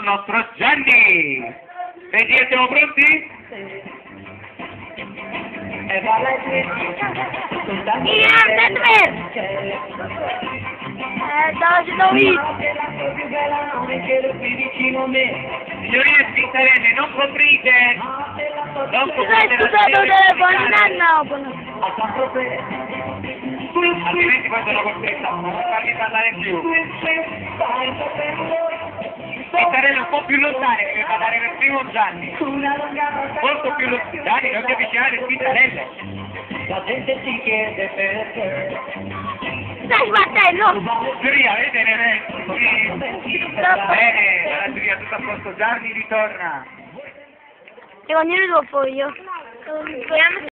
al nostro Gianni. Vedi, siamo pronti? Denver! Eh, dove lo Signorine e signorine, non coprite! Non Scusa, coprite la. Altrimenti poi sono costretto a non farmi parlare più. E sarei un po' più lontani perché parlare per primo Gianni. Molto più lontani. Gianni, non ti avvicinare al spintarelle. La gente si chiede perché Dai, Martello! Giuria, Sì. Bene, la giuria tutto a posto. Gianni ritorna. E ognuno dopo io. Proviamo